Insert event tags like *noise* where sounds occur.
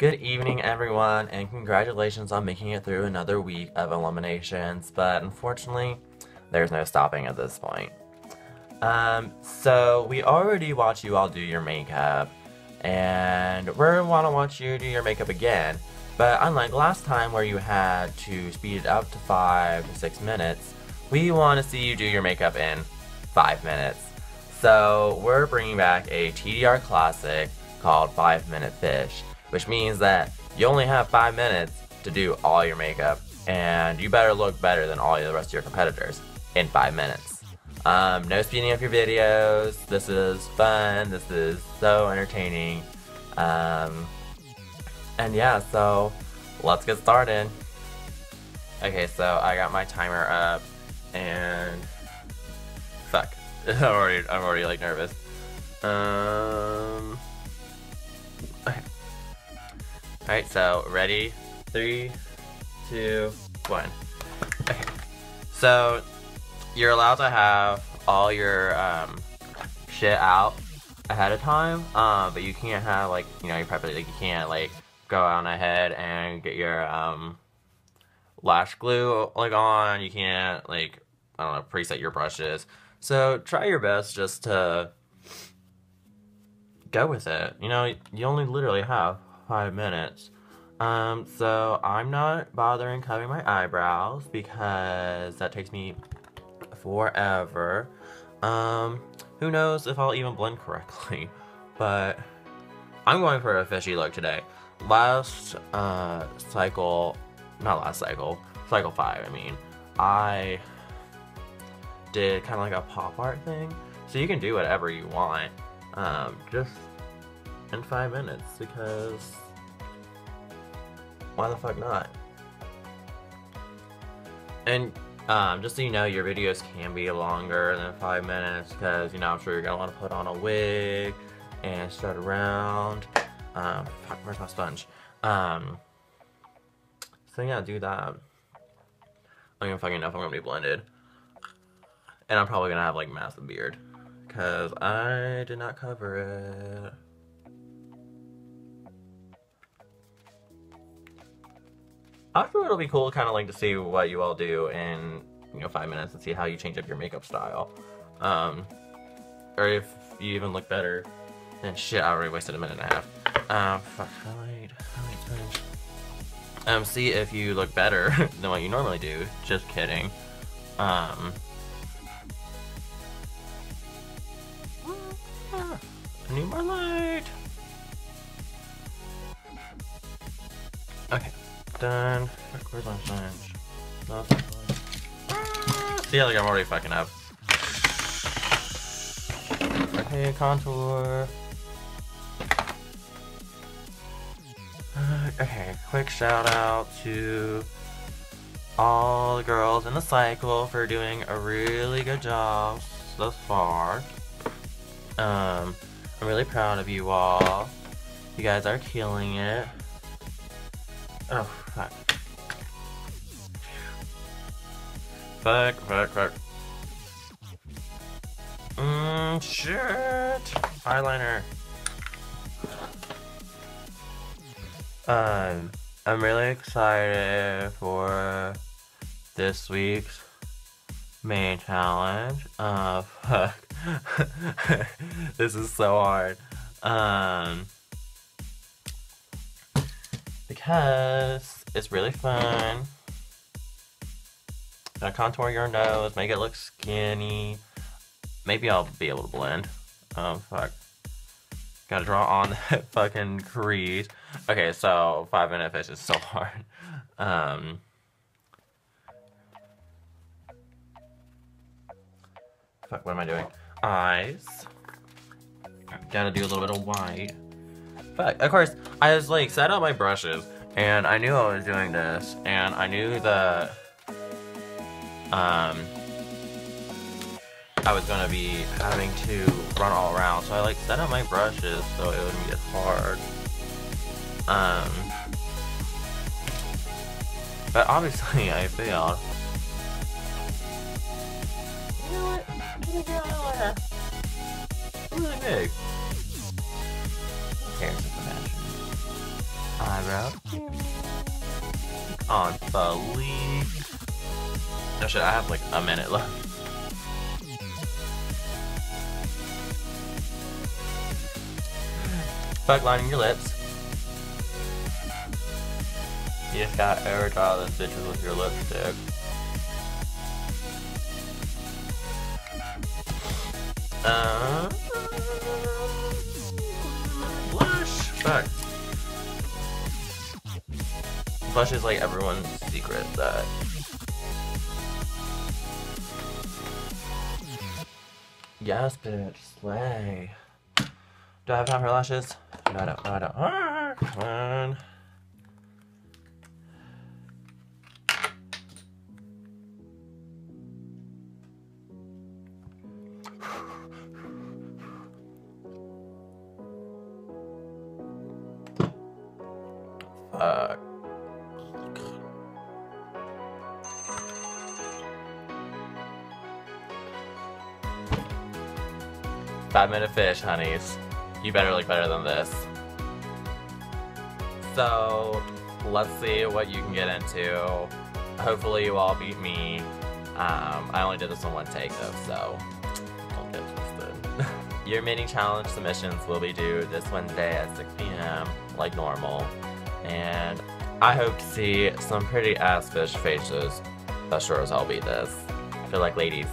Good evening, everyone, and congratulations on making it through another week of eliminations, but unfortunately, there's no stopping at this point. Um, so we already watched you all do your makeup, and we want to watch you do your makeup again, but unlike last time where you had to speed it up to 5 to 6 minutes, we want to see you do your makeup in 5 minutes. So we're bringing back a TDR classic called 5 Minute Fish which means that you only have five minutes to do all your makeup, and you better look better than all the rest of your competitors in five minutes. Um, no speeding up your videos. This is fun. This is so entertaining. Um, and yeah, so let's get started. Okay, so I got my timer up, and fuck, *laughs* I'm already I'm already like nervous. Um. Alright, so ready? Three, two, one. Okay. So you're allowed to have all your um, shit out ahead of time, uh, but you can't have like you know you probably like you can't like go on ahead and get your um, lash glue like on. You can't like I don't know preset your brushes. So try your best just to go with it. You know, you only literally have five minutes. Um, so I'm not bothering covering my eyebrows because that takes me forever. Um, who knows if I'll even blend correctly, *laughs* but I'm going for a fishy look today. Last, uh, cycle, not last cycle, cycle 5, I mean, I did kind of like a pop art thing, so you can do whatever you want, um, just in five minutes because why the fuck not? And um, just so you know, your videos can be longer than five minutes because, you know, I'm sure you're going to want to put on a wig and strut around. Um, fuck, where's my sponge? Um, so yeah, do that. I don't even fucking know if I'm going to be blended. And I'm probably going to have, like, massive beard. Because I did not cover it. I feel it'll be cool kind of like to see what you all do in, you know, five minutes and see how you change up your makeup style. Um, or if you even look better. And shit, I already wasted a minute and a half. Um, fuck, highlight, highlight Um, see if you look better *laughs* than what you normally do. Just kidding. Um, I need more light. Okay done. Where's my sponge? No, See, like I'm already fucking up. Okay, contour. Uh, okay, quick shout out to all the girls in the cycle for doing a really good job thus far. Um, I'm really proud of you all. You guys are killing it. Oh, fuck. Fuck, fuck, fuck. Mmm, shit. Eyeliner. Um, I'm really excited for this week's main challenge. Uh, *laughs* fuck. *laughs* this is so hard. Um, because it's really fun. Gonna contour your nose, make it look skinny. Maybe I'll be able to blend. Oh, fuck. Gotta draw on *laughs* that fucking crease. Okay, so five minute fish is so *laughs* hard. Um, fuck, what am I doing? Eyes. Gotta do a little bit of white. Fuck, of course, I was like set up my brushes and I knew I was doing this and I knew that um I was gonna be having to run all around. So I like set up my brushes so it wouldn't as hard. Um but obviously *laughs* I failed. You know what? Really big cares if imagine? Eyebrow. On Felipe. Oh shit, I have like a minute left. Fuck lining your lips. You just got air dry the stitches with your lipstick. Uh, blush. Fuck. Blush is like everyone's secret that. Yes, bitch, slay. Do I have time for lashes? No, I don't. No, I don't. Ah, come on. Five minute fish, honeys. You better look better than this. So, let's see what you can get into. Hopefully you all beat me. Um, I only did this in one take though, so don't get twisted. *laughs* Your mini challenge submissions will be due this Wednesday at 6 p.m. like normal. And I hope to see some pretty ass fish faces. As sure as I'll be this. feel like ladies.